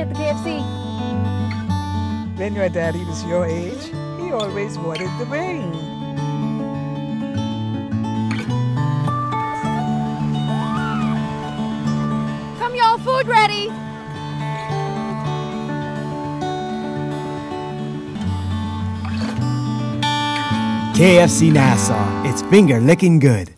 at the KFC. When your daddy was your age, he always wanted the ring. Come, y'all, food ready. KFC Nassau. It's finger licking good.